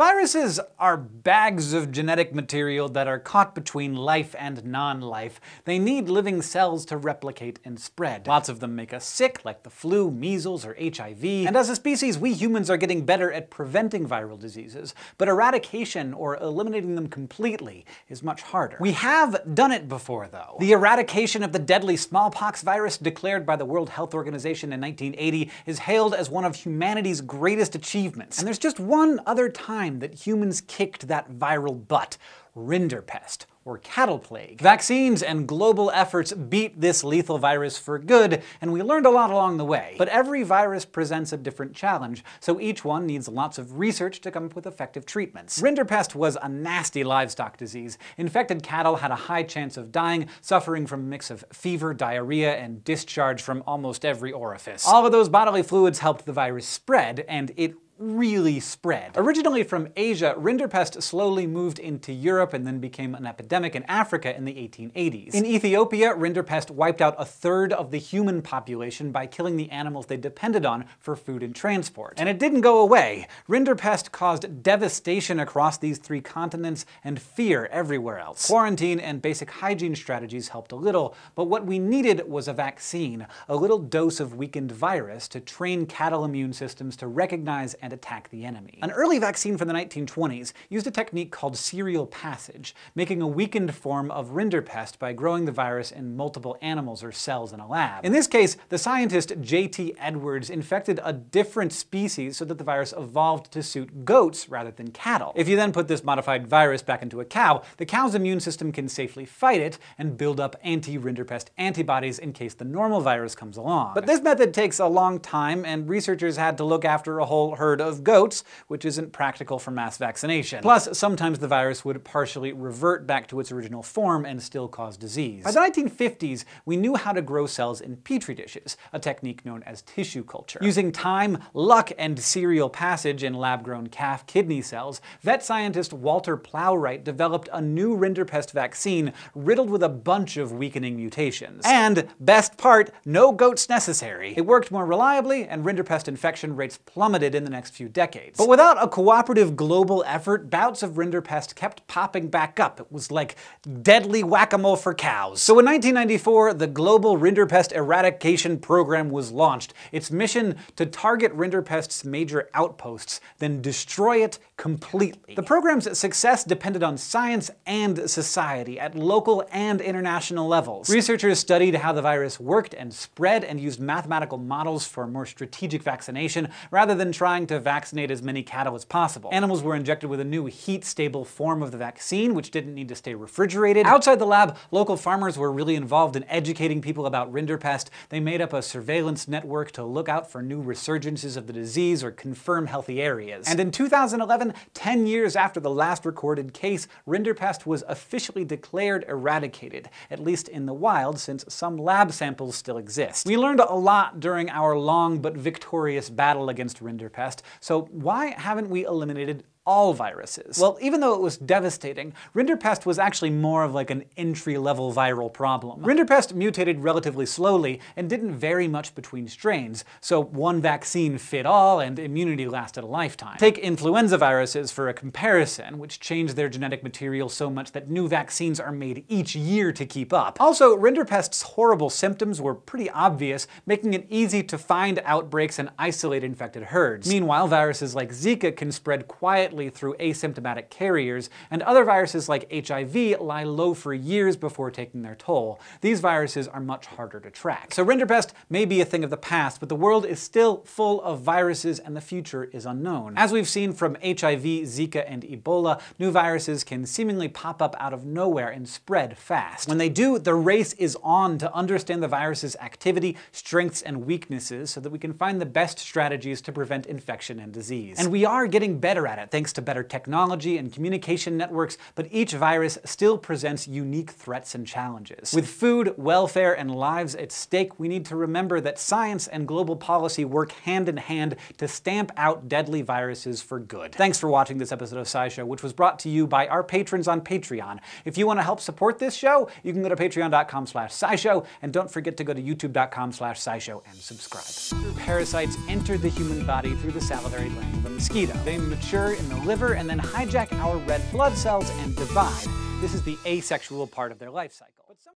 Viruses are bags of genetic material that are caught between life and non-life. They need living cells to replicate and spread. Lots of them make us sick, like the flu, measles, or HIV. And as a species, we humans are getting better at preventing viral diseases. But eradication, or eliminating them completely, is much harder. We have done it before, though. The eradication of the deadly smallpox virus declared by the World Health Organization in 1980 is hailed as one of humanity's greatest achievements. And there's just one other time time that humans kicked that viral butt rinderpest, or cattle plague. Vaccines and global efforts beat this lethal virus for good, and we learned a lot along the way. But every virus presents a different challenge, so each one needs lots of research to come up with effective treatments. Rinderpest was a nasty livestock disease. Infected cattle had a high chance of dying, suffering from a mix of fever, diarrhea, and discharge from almost every orifice. All of those bodily fluids helped the virus spread, and it really spread. Originally from Asia, rinderpest slowly moved into Europe and then became an epidemic in Africa in the 1880s. In Ethiopia, rinderpest wiped out a third of the human population by killing the animals they depended on for food and transport. And it didn't go away. Rinderpest caused devastation across these three continents and fear everywhere else. Quarantine and basic hygiene strategies helped a little, but what we needed was a vaccine, a little dose of weakened virus to train cattle immune systems to recognize and and attack the enemy. An early vaccine from the 1920s used a technique called serial passage, making a weakened form of rinderpest by growing the virus in multiple animals or cells in a lab. In this case, the scientist J.T. Edwards infected a different species so that the virus evolved to suit goats rather than cattle. If you then put this modified virus back into a cow, the cow's immune system can safely fight it and build up anti-rinderpest antibodies in case the normal virus comes along. But this method takes a long time, and researchers had to look after a whole herd herd of goats, which isn't practical for mass vaccination. Plus, sometimes the virus would partially revert back to its original form and still cause disease. By the 1950s, we knew how to grow cells in petri dishes, a technique known as tissue culture. Using time, luck, and serial passage in lab-grown calf kidney cells, vet scientist Walter Plowright developed a new rinderpest vaccine riddled with a bunch of weakening mutations. And, best part, no goats necessary. It worked more reliably, and rinderpest infection rates plummeted in the next next few decades. But without a cooperative global effort, bouts of rinderpest kept popping back up. It was like deadly whack-a-mole for cows. So in 1994, the Global Rinderpest Eradication Program was launched. Its mission to target rinderpest's major outposts, then destroy it completely. The program's success depended on science and society at local and international levels. Researchers studied how the virus worked and spread and used mathematical models for more strategic vaccination rather than trying to vaccinate as many cattle as possible. Animals were injected with a new heat-stable form of the vaccine, which didn't need to stay refrigerated. Outside the lab, local farmers were really involved in educating people about rinderpest. They made up a surveillance network to look out for new resurgences of the disease or confirm healthy areas. And in 2011, 10 years after the last recorded case, rinderpest was officially declared eradicated, at least in the wild since some lab samples still exist. We learned a lot during our long but victorious battle against rinderpest, so why haven't we eliminated all viruses. Well, even though it was devastating, rinderpest was actually more of like an entry-level viral problem. Rinderpest mutated relatively slowly and didn't vary much between strains, so one vaccine fit all and immunity lasted a lifetime. Take influenza viruses for a comparison, which change their genetic material so much that new vaccines are made each year to keep up. Also, rinderpest's horrible symptoms were pretty obvious, making it easy to find outbreaks and isolate infected herds. Meanwhile, viruses like Zika can spread quietly through asymptomatic carriers, and other viruses like HIV lie low for years before taking their toll. These viruses are much harder to track. So rinderpest may be a thing of the past, but the world is still full of viruses and the future is unknown. As we've seen from HIV, Zika, and Ebola, new viruses can seemingly pop up out of nowhere and spread fast. When they do, the race is on to understand the virus's activity, strengths, and weaknesses so that we can find the best strategies to prevent infection and disease. And we are getting better at it, thanks to better technology and communication networks, but each virus still presents unique threats and challenges. With food, welfare, and lives at stake, we need to remember that science and global policy work hand in hand to stamp out deadly viruses for good. Thanks for watching this episode of SciShow, which was brought to you by our patrons on Patreon. If you want to help support this show, you can go to patreon.com slash scishow, and don't forget to go to youtube.com slash scishow and subscribe. Parasites enter the human body through the salivary gland of a mosquito. They mature in the liver and then hijack our red blood cells and divide. This is the asexual part of their life cycle.